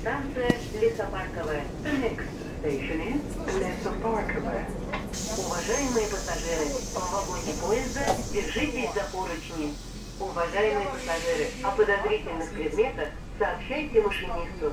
станция Лесопарковая. Next station is Лесопарковая. Уважаемые пассажиры, в вагоне поезда держитесь за поручни. Уважаемые пассажиры, о подозрительных предметах сообщайте машинисту.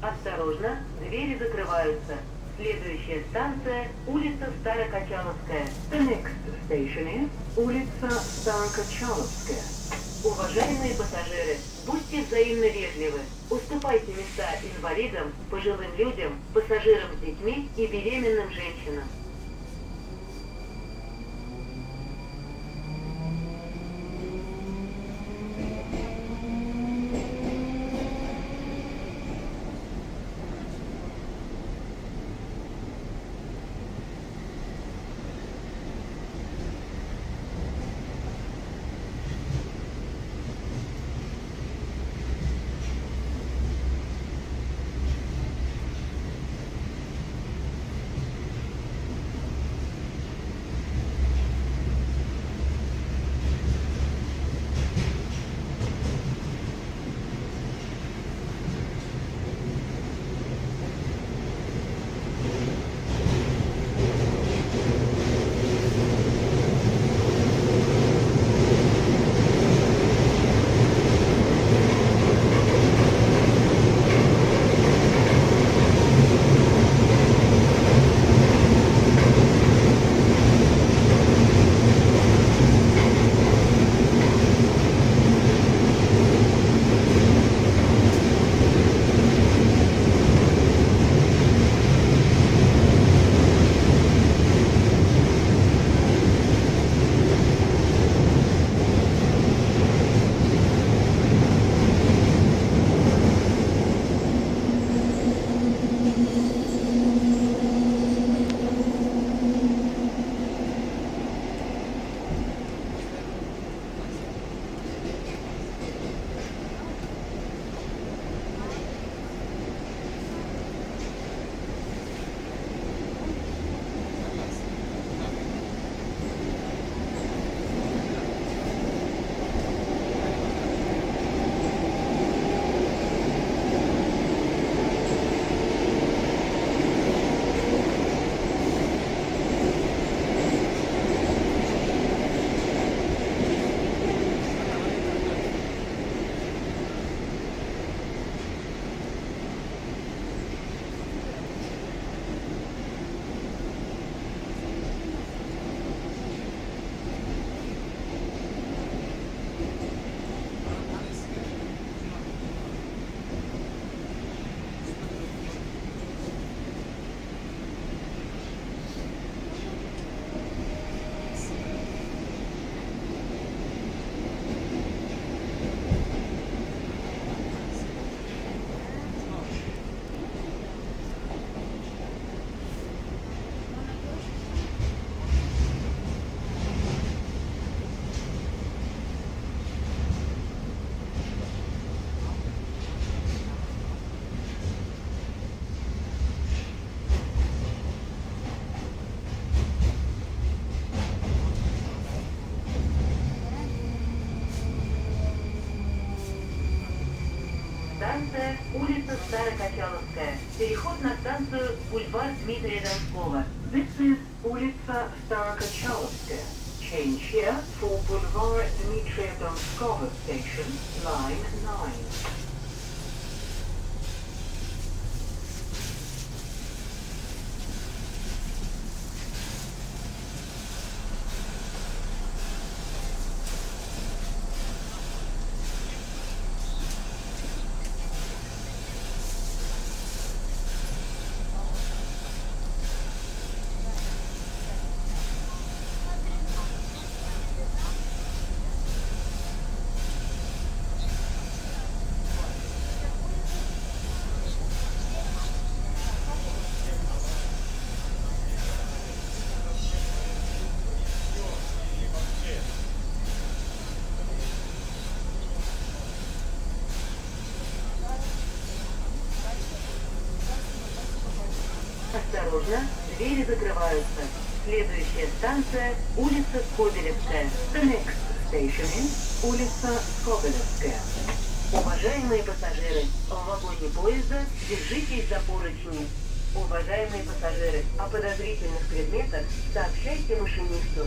Осторожно, двери закрываются. Следующая станция – улица Старокачаловская. The next station is улица Старокачаловская. Уважаемые пассажиры, будьте взаимно вежливы. Уступайте места инвалидам, пожилым людям, пассажирам с детьми и беременным женщинам. Старокачаловская. Переход на станцию бульвар Дмитрия Донского. This is улица Starokachalskaya. Change here for Boulevard Dmitria Donskova station, line 9. Осторожно, двери закрываются. Следующая станция улица Кобелевская. The next station is улица Skobelevskaya. Уважаемые пассажиры, в вагоне поезда держитесь за поручни. Уважаемые пассажиры, о подозрительных предметах сообщайте машинисту.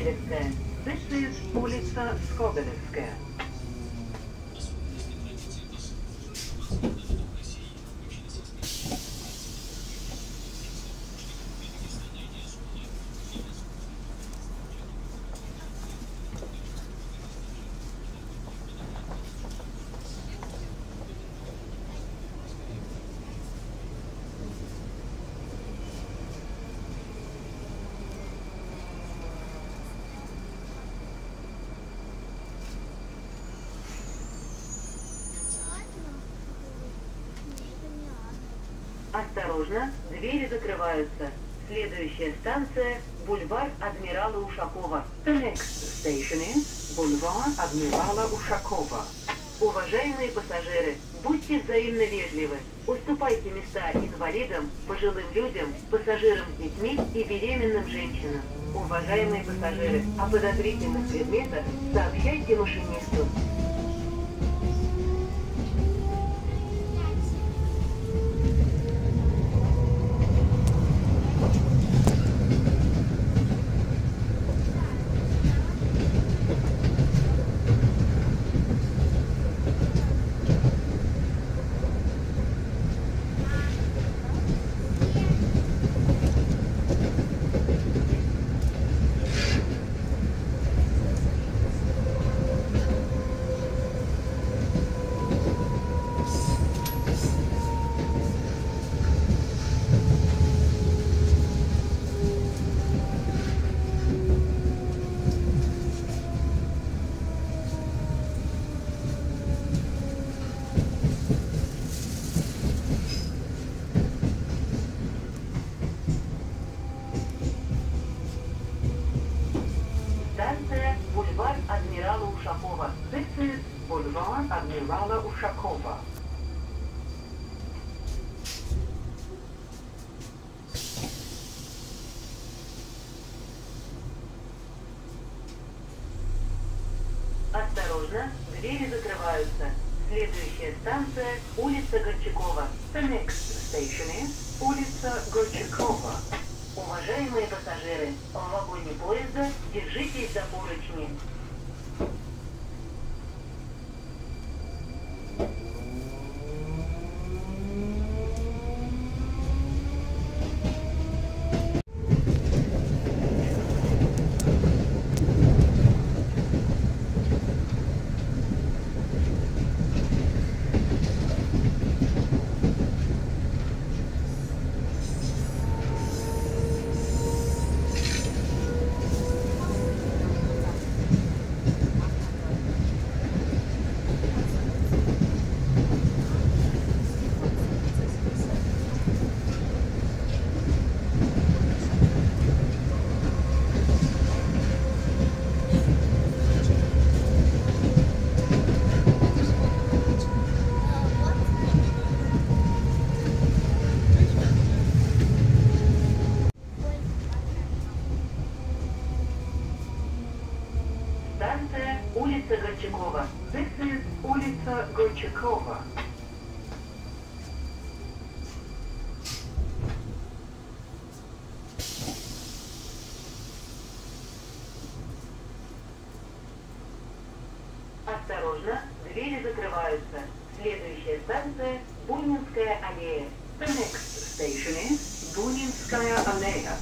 Скобелевская. This is улица Skobelevskaya. Осторожно, двери закрываются. Следующая станция – бульвар Адмирала Ушакова. The next station is Boulevard Admirala Ushakova. Уважаемые пассажиры, будьте взаимно вежливы. Уступайте места инвалидам, пожилым людям, пассажирам с детьми и беременным женщинам. Уважаемые пассажиры, о подозрительных предметах сообщайте машинисту. Станция бульвар Адмирала Ушакова. This is Boulevard Admirala Ushakova. Осторожно, двери закрываются. Следующая станция – улица Горчакова. The next station is улица Горчакова. Уважаемые пассажиры, в вагоне поезда держитесь за поручни. Станция улица Горчакова. This is улица Горчакова. Осторожно, двери закрываются. Следующая станция – Бунинская аллея. The next station is Buninskaya Alea.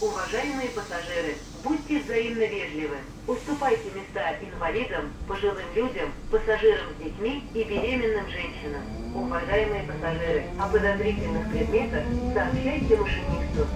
Уважаемые пассажиры, будьте взаимно вежливы. Уступайте места инвалидам, пожилым людям, пассажирам с детьми и беременным женщинам. Уважаемые пассажиры, о подозрительных предметах сообщайте машинисту.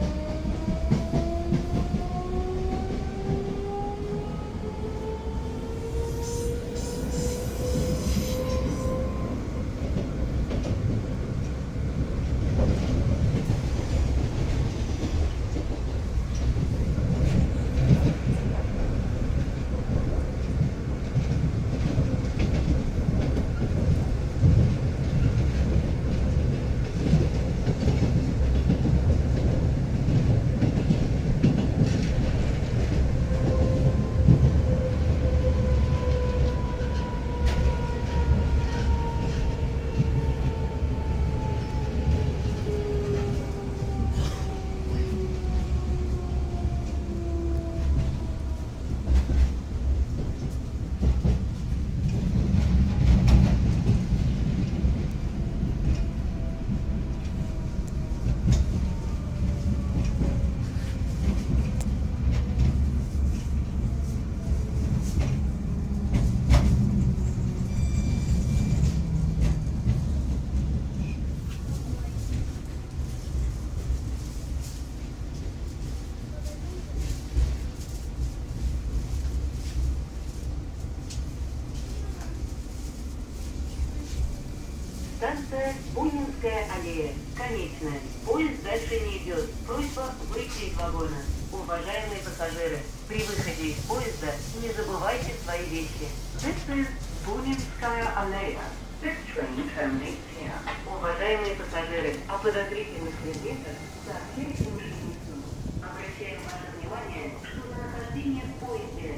Станция Бунинская аллея. Конечная. Поезд дальше не идет. Просьба выйти из вагона. Уважаемые пассажиры, при выходе из поезда не забывайте свои вещи. This is Buninskaya Alea. This train terminates here. Уважаемые пассажиры, о подозрительных предметах сообщайте машинисту. Обращаем ваше внимание, что нахождение в поезде